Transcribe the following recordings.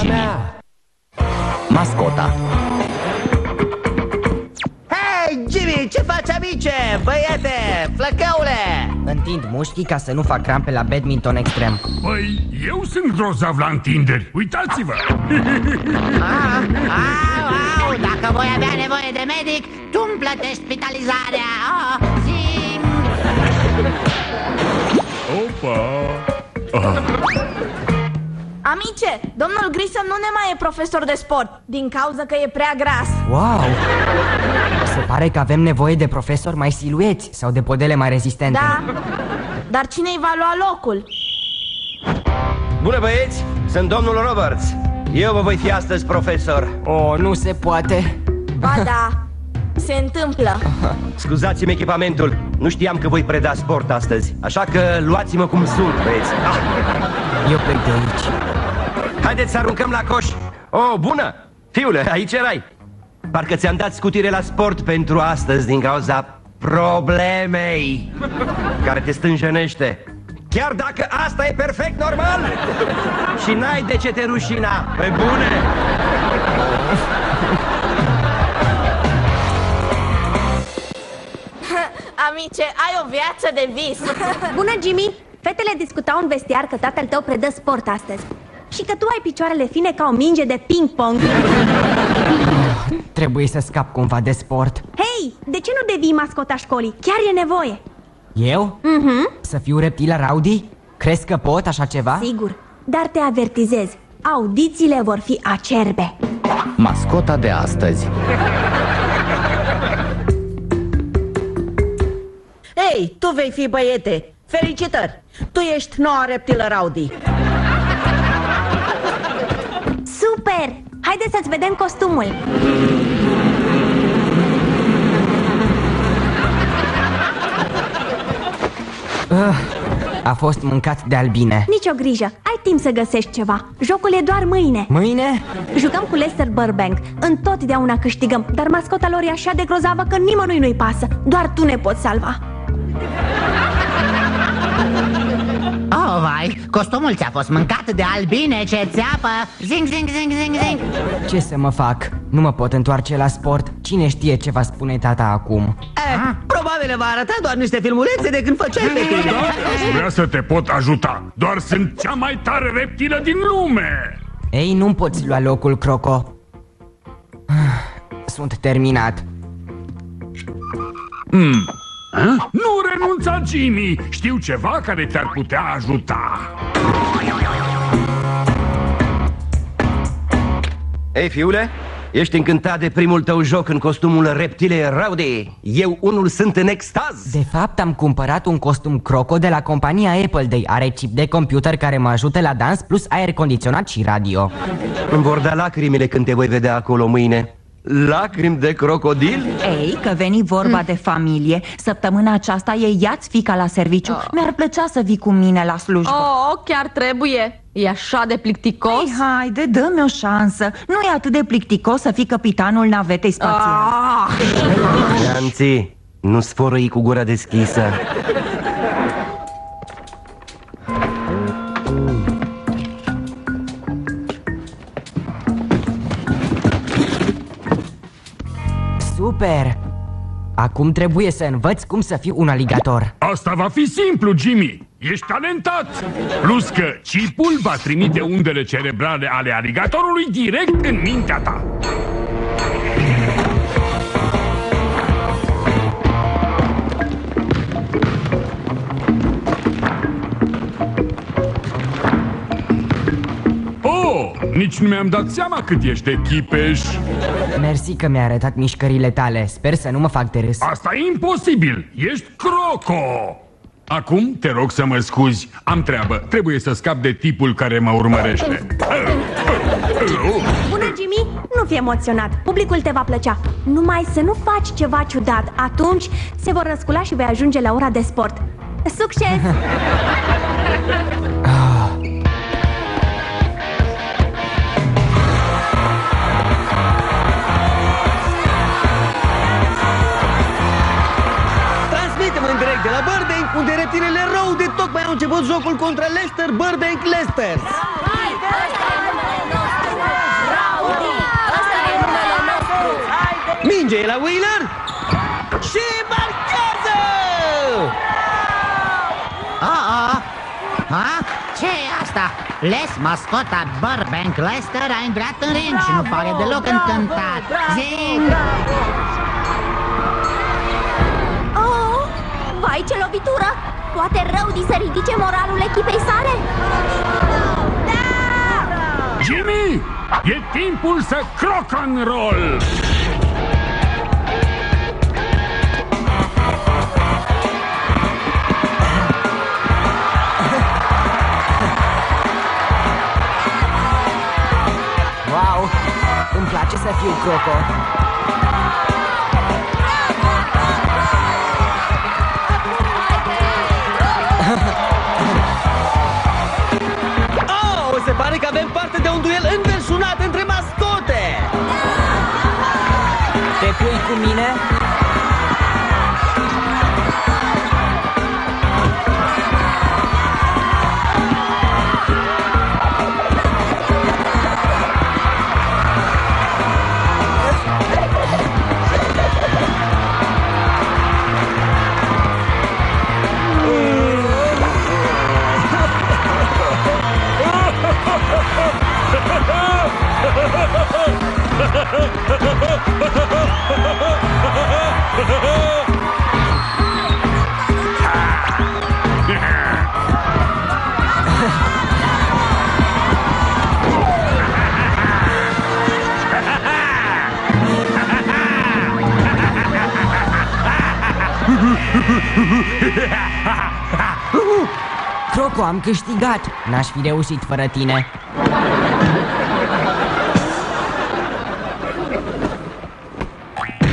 Jimmy. Mascota Hei, Jimmy, ce faci, amice? Băiete, flăcăule! Întind mușchii ca să nu fac crampe la badminton extrem Păi, eu sunt grozav la întinderi Uitați-vă Au, au, au, dacă voi avea nevoie de medic, tu-mi plătești spitalizarea oh, Zing! Opa ah. Amice, domnul Grissom nu ne mai e profesor de sport Din cauza că e prea gras. Wow! Se pare că avem nevoie de profesori mai silueți sau de podele mai rezistente. Da, dar cine îi va lua locul? Bună băieți, sunt domnul Roberts. Eu vă voi fi astăzi profesor. Oh, nu se poate. Ba da, se întâmplă. Scuzați-mi echipamentul. Nu știam că voi preda sport astăzi. Așa că luați-mă cum sunt, băieți. Ah, Eu plec de aici Haideți să aruncăm la coș. Oh, bună! Fiule, aici erai. Parcă ți-am dat scutire la sport pentru astăzi Din cauza problemei Care te stânjenește. Chiar dacă asta e perfect normal. Și n-ai de ce te rușina. Pe bune! Amice, ai o viață de vis. Bună, Jimmy! Fetele discutau în vestiar că tatăl tău predă sport astăzi Și că tu ai picioarele fine ca o minge de ping-pong Trebuie să scap cumva de sport Hei, de ce nu devii mascota școlii? Chiar e nevoie Eu? Mhm, Să fiu reptila Rowdy? Crezi că pot așa ceva? sigur Dar te avertizez Audițiile vor fi acerbe Mascota de astăzi Ei, tu vei fi băiete Felicitări! Tu ești noua reptilă Rowdy Super! Haideți să-ți vedem costumul. A fost mâncat de albine. Nici o grijă, ai timp să găsești ceva. Jocul e doar mâine. Mâine? Jucăm cu Lester Burbank. Întotdeauna câștigăm Dar mascota lor e așa de grozavă că nimănui nu-i pasă. Doar tu ne poți salva Oh, vai, costumul ți-a fost mâncat de albine, ce țeapă. Zing, zing, zing, zing, zing. Ce să mă fac? Nu mă pot întoarce la sport. Cine știe ce va spune tata acum? Eh, Probabil va arăta doar niște filmulețe de când făceai pe tine. Aș vrea să te pot ajuta. Doar sunt cea mai tare reptilă din lume. Ei, nu-mi poți lua locul, Croco. Sunt terminat Ha? Nu renunța, Jimmy. Știu ceva care te-ar putea ajuta. Ei, fiule, ești încântat de primul tău joc în costumul reptile Rowdy. Eu unul sunt în extaz. De fapt, am cumpărat un costum Croco de la compania Apple Day Are chip de computer care mă ajută la dans Plus aer condiționat și radio. Îmi vor da lacrimile când te voi vedea acolo mâine Lacrimi de crocodil? Ei, că veni vorba de familie. Săptămâna aceasta e iați fica la serviciu. Mi-ar plăcea să vii cu mine la slujbă. Oh, chiar trebuie. E așa de plicticos? Ei, haide, dă-mi o șansă. Nu e atât de plicticos să fii capitanul navetei spațiale. Ah, Ianții, nu sfărăi cu gura deschisă Super! Acum trebuie să învăț cum să fiu un aligator. Asta va fi simplu, Jimmy. Ești talentat. Plus că chipul va trimite undele cerebrale ale aligatorului direct în mintea ta. Oh, nici nu mi-am dat seama cât ești de chipeș Mersi că mi-ai arătat mișcările tale. Sper să nu mă fac de râs. Asta e imposibil, ești croco. Acum te rog să mă scuzi. Am treabă, trebuie să scap de tipul care mă urmărește. Bună, Jimmy! Nu fi emoționat, publicul te va plăcea. Numai să nu faci ceva ciudat. Atunci se vor răscula și vei ajunge la ora de sport. Succes! în direct de la Burbank, unde reptilele rău de tocmai au început jocul contra Leicester, Burbank Leicester. Minge e la Wheeler și marchează! A, a, ha? ce e asta? Les, mascota Burbank Leicester a intrat în ring și nu pare deloc încântat. Zi! Vai ce lovitură! Poate Rowdy să ridice moralul echipei sale? Jimmy, e timpul să croc în roll! Wow, îmi place să fiu croco Croco, am câștigat N-aș fi reușit fără tine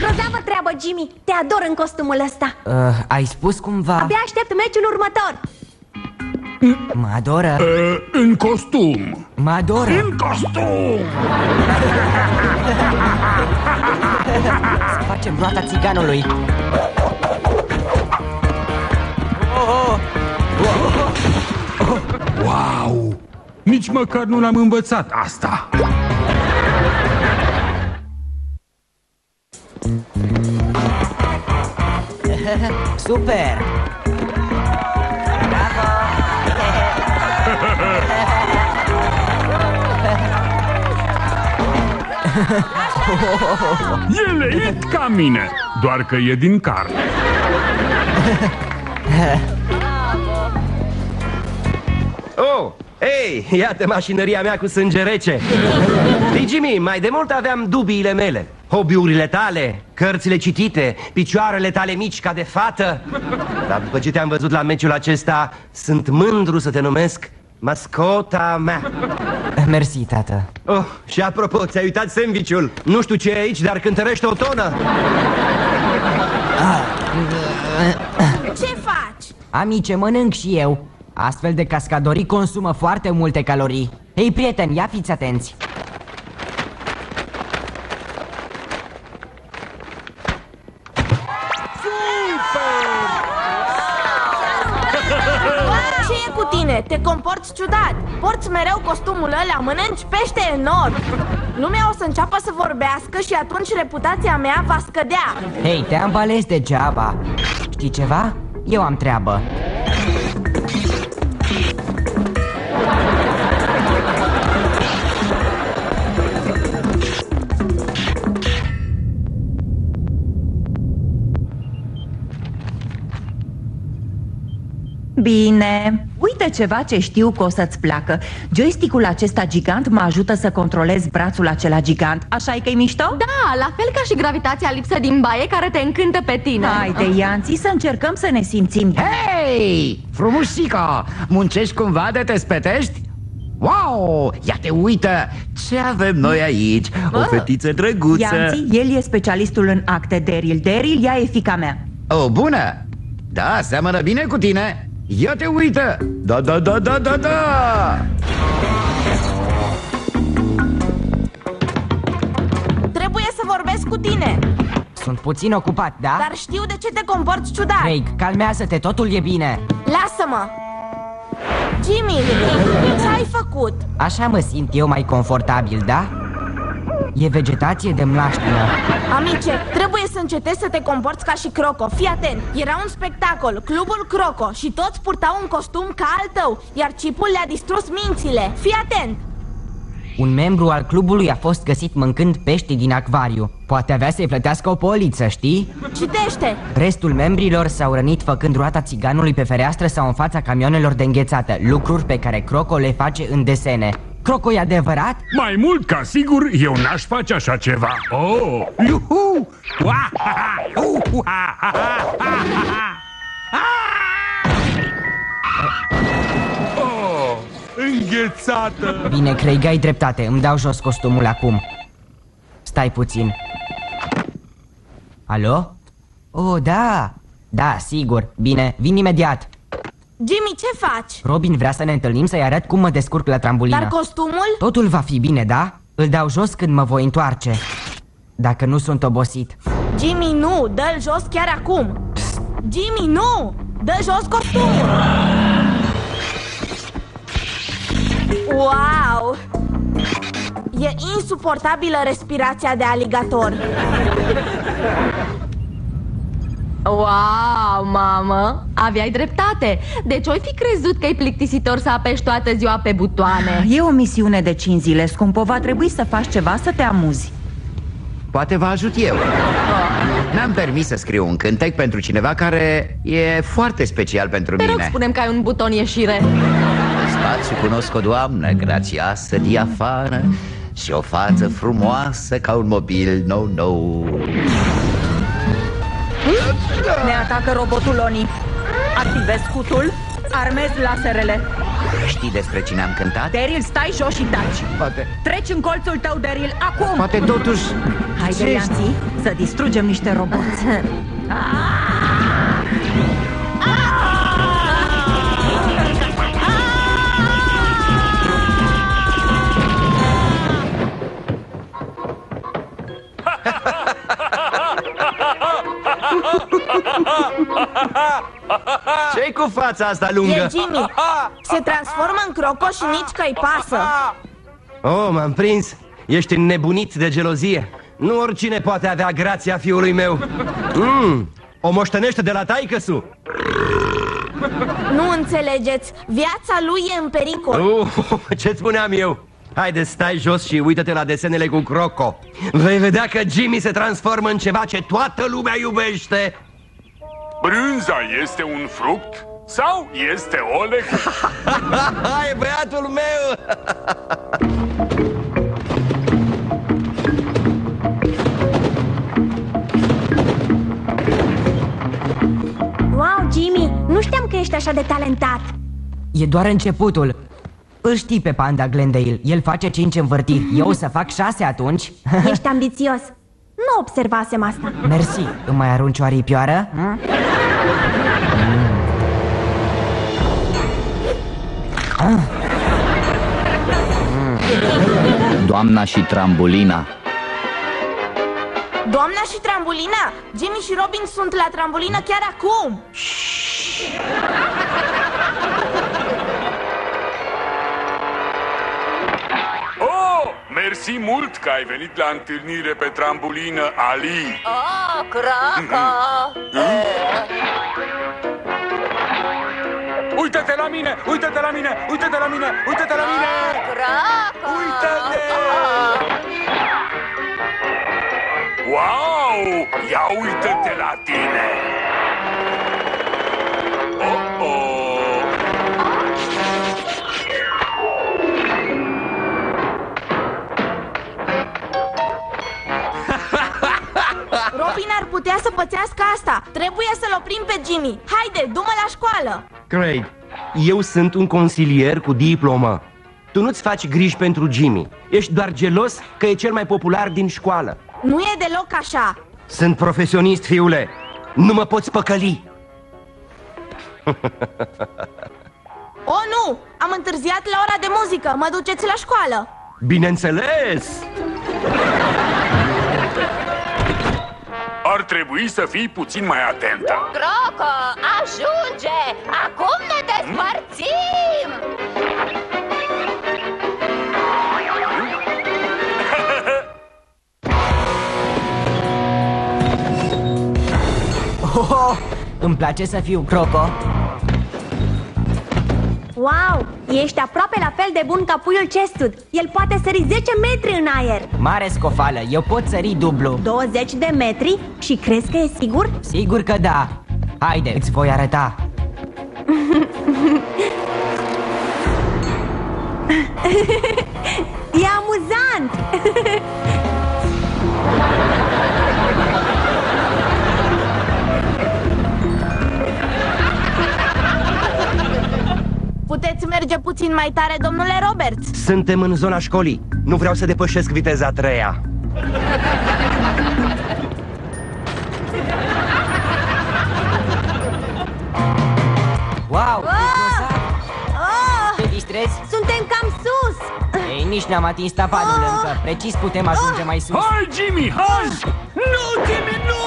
Grozavă treabă, Jimmy! Te ador în costumul ăsta! uh, Ai spus cumva Abia aștept meciul următor! Mă adoră Uh, în costum! Mă adoră În costum! Să facem roata țiganului Nici măcar nu l-am învățat asta! Super! E leit ca mine, doar că e din carne. Oh, ei, iată mașinăria mea cu sânge rece. Ei, Jimmy, mai de mult aveam dubiile mele. Hobby-urile tale, cărțile citite, picioarele tale mici ca de fată. Dar după ce te-am văzut la meciul acesta Sunt mândru să te numesc mascota mea. Mersi, tată. Oh, și apropo, ți-ai uitat sandvișul? Nu știu ce e aici, dar cântărește o tonă. Ce faci? Amice, mănânc și eu Astfel de cascadorii consumă foarte multe calorii. Hei, prieteni, ia fiți atenți. Ce e cu tine? Te comporți ciudat. Porți mereu costumul ăla, mănânci pește enorm. Lumea o să înceapă să vorbească și atunci reputația mea va scădea. Hei, te-am bales degeaba. Știi ceva? Eu am treabă Bine, uite ceva ce știu că o să-ți placă. Joystick-ul acesta gigant mă ajută să controlez brațul acela gigant. Așa e că-i mișto? Da, la fel ca și gravitația lipsă din baie care te încântă pe tine. Haide, Ianții, să încercăm să ne simțim. Hei, frumușica, muncești cumva de te spetești? Wow, ia te uită, ce avem noi aici? O fetiță drăguță. Ianții, el e specialistul în acte Daryl Daryl, ea e fica mea. O, bună, da, seamănă bine cu tine Ia te uită, da, da, da, da, da, da! Trebuie să vorbesc cu tine. Sunt puțin ocupat, da? Dar știu de ce te comporți ciudat. Craig, calmează-te, totul e bine. Lasă-mă. Jimmy, ce ai făcut? Așa mă simt eu mai confortabil, da? E vegetație de mlaștină. Amice, trebuie să încetezi să te comporți ca și Croco. Fii atent, era un spectacol, clubul Croco Și toți purtau un costum ca al tău Iar cipul le-a distrus mințile. Fii atent. Un membru al clubului a fost găsit mâncând pești din acvariu. Poate avea să-i plătească o poliță, știi? Citește! Restul membrilor s-au rănit făcând roata țiganului pe fereastră sau în fața camioanelor de înghețată Lucruri pe care Croco le face în desene Croco e adevărat? Mai mult ca sigur, eu n-aș face așa ceva. Oh, iuhu! Ua, ha, ha, uh, ha, ha, ha, ha, ha. Ah! Oh, înghețată! Bine, Craig, ai dreptate, îmi dau jos costumul acum Stai puțin Alo? Oh, da, da, sigur, bine, vin imediat Jimmy, ce faci? Robin vrea să ne întâlnim să-i arăt cum mă descurc la trambulină Dar costumul? Totul va fi bine, da? Îl dau jos când mă voi întoarce Dacă nu sunt obosit Jimmy, nu, dă-l jos chiar acum Jimmy, nu! Dă jos costumul! Wow! E insuportabilă respirația de aligator Wow, mamă, aveai dreptate! Deci oi fi crezut că e plictisitor să apeși toată ziua pe butoane. E o misiune de 5 zile, scumpă. Va trebui să faci ceva să te amuzi. Poate vă ajut eu. Mi-am permis să scriu un cântec pentru cineva care e foarte special pentru Te rog, mine. spunem că ai un buton ieșire. În spațiu cunosc o doamnă grațioasă, diafană Și o față frumoasă ca un mobil nou-nou Ne atacă robotul Oni. Activez scutul Armez laserele. Știi despre cine am cântat? Daryl, stai jos și taci. Poate, Treci în colțul tău, Daryl, acum. Poate totuși Haide, Ce Ianții, să distrugem niște roboți Ce-i cu fața asta E lungă? Jimmy. Se transformă în crocoș și nici că-i pasă. Oh, m-am prins. Ești înnebunit de gelozie. Nu oricine poate avea grația fiului meu. Mm, O moștenește de la taicăsu. Nu înțelegeți, viața lui e în pericol. Uh, Ce-ți spuneam eu? Haide, stai jos și uită-te la desenele cu Croco. Vei vedea că Jimmy se transformă în ceva ce toată lumea iubește Brânza este un fruct sau este o legumă? Hai, băiatul meu! Wow, Jimmy, nu știam că ești așa de talentat E doar începutul Îl știi pe panda Glendale El face 5 învârtiri Eu o să fac 6 atunci Ești ambițios Nu observasem asta Mersi Îmi mai arunci o aripioară? Hm? Doamna și trambulina. Doamna și trambulina? Jimmy și Robin sunt la trambulină chiar acum. Oh, mersi mult că ai venit la întâlnire pe trambulină, Ali. Oh, croco Uită-te la mine, uită-te la mine, uită-te la mine, uită-te la mine Croco Uită-te! Wow! Ia uită-te la tine! Oh, oh. Robin ar putea să pățească asta Trebuie să-l oprim pe Jimmy Haide, du-mă la școală Craig, eu sunt un consilier cu diplomă. Tu nu-ți faci griji pentru Jimmy. Ești doar gelos că e cel mai popular din școală. Nu e deloc așa. Sunt profesionist, fiule. Nu mă poți păcăli. O, nu! Am întârziat la ora de muzică. Mă duceți la școală. Bineînțeles ar trebui să fii puțin mai atentă Croco, ajunge! Acum ne despărțim! Oh, oh, îmi place să fiu Croco Wow, ești aproape la fel de bun ca puiul Chestud El poate sări 10 metri în aer. Mare scofală, eu pot sări dublu. 20 de metri? Și crezi că e sigur? Sigur că da. Haide, îți voi arăta. E amuzant! Puteți merge puțin mai tare, domnule Roberts Suntem în zona școlii. Nu vreau să depășesc viteza a treia. Wow, Ah! Ah! te distrezi? Suntem cam sus! Ei, nici n-am atins tavanul încă Precis putem ajunge mai sus Hai, Jimmy, hai! Nu, Jimmy, nu!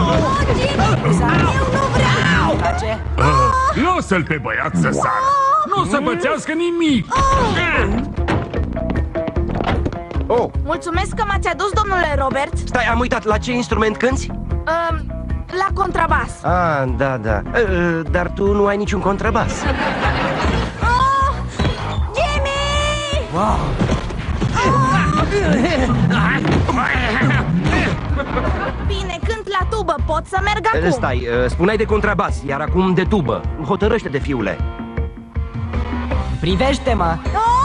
Oh, Jimmy! Eu nu vreau! Place? Uh, Lasă-l pe băiat să sară Nu o să pățească nimic Oh, Mulțumesc că m-ați adus, domnule Roberts stai, am uitat. La ce instrument cânti? um, La contrabas Ah, da, da. Uh, dar tu nu ai niciun contrabas. Oh! Jimmy! Wow, Bine, cânt la tubă, pot să merg Uh, acum Stai, uh, spuneai de contrabas, iar acum de tubă. Hotărăște-te, fiule. privește-mă Oh!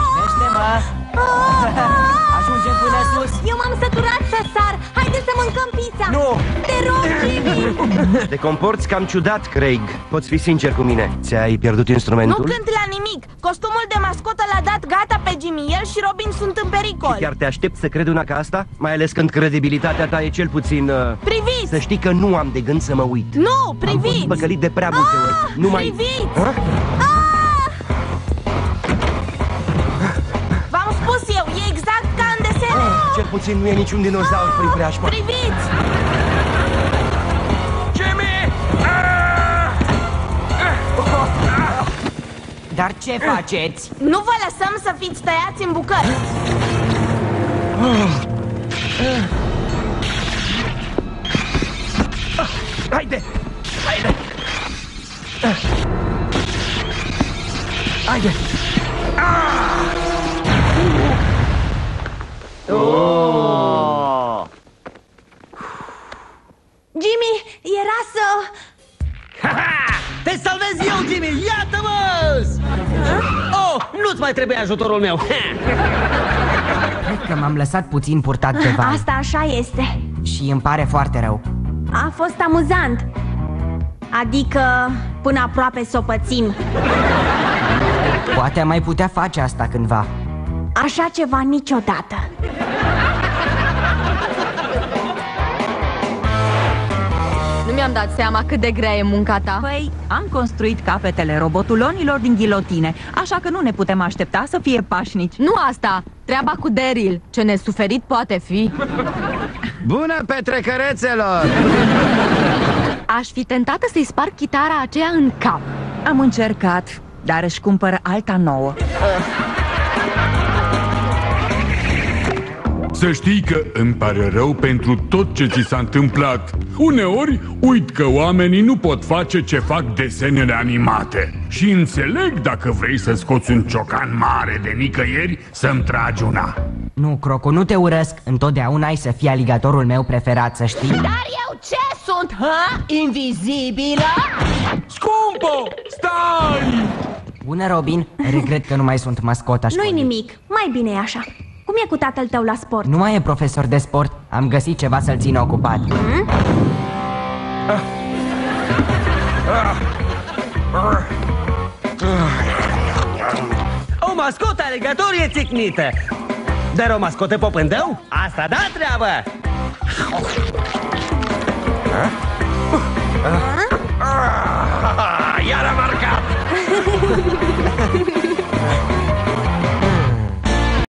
Privește-mă Ajungem până sus Eu m-am săturat să sar Haideți să mâncăm pizza Nu! Te rog, Jimmy Te comporți cam ciudat, Craig. Poți fi sincer cu mine. Ți-ai pierdut Nu instrumentul? cânt la nimic Costumul de mascotă l-a dat gata pe Jimmy El și Robin sunt în pericol Chiar te aștept să cred una ca asta? Mai ales când credibilitatea ta e cel puțin... Uh... Priviți! Să știi că nu am de gând să mă uit. Nu, Am fost priviți! păcălit de prea multe ori. Nu mai... Priviți! Ha? Puțin nu e niciun dinozaur prin preajmă. Priviți! Jimmy! Dar ce faceți? Nu vă lăsăm să fiți tăiați în bucăți Haide! Haide! Haide! Mai trebuie ajutorul meu! Cred că m-am lăsat puțin purtat de val. Asta așa este. Și îmi pare foarte rău. A fost amuzant. Adică până aproape să o pățim. Poate am mai putea face asta cândva. Așa ceva niciodată mi-am dat seama cât de grea e munca ta. Păi, am construit capetele robotulonilor din ghilotine Așa că nu ne putem aștepta să fie pașnici. Nu asta, treaba cu Daryl Ce nesuferit poate fi. Bună petrecărețelor! Aș fi tentată să-i sparg chitara aceea în cap. Am încercat, dar își cumpără alta nouă Să știi că îmi pare rău pentru tot ce ți s-a întâmplat. Uneori uit că oamenii nu pot face ce fac desenele animate. Și înțeleg dacă vrei să scoți un ciocan mare de nicăieri să-mi tragi una. Nu, Croco, nu te urăsc. Întotdeauna ai să fii aligatorul meu preferat, să știi. Dar eu ce sunt, ha? Invizibilă? Scumpo, stai! Bună, Robin, regret că nu mai sunt mascota Nu-i școlii nimic, mai bine e așa Cum e cu tatăl tău la sport? Nu mai e profesor de sport Am găsit ceva să-l țină ocupat O mascotă alegatorie țicnită Dar o mascotă popândău? Asta da treabă! Ah, iar a marcat!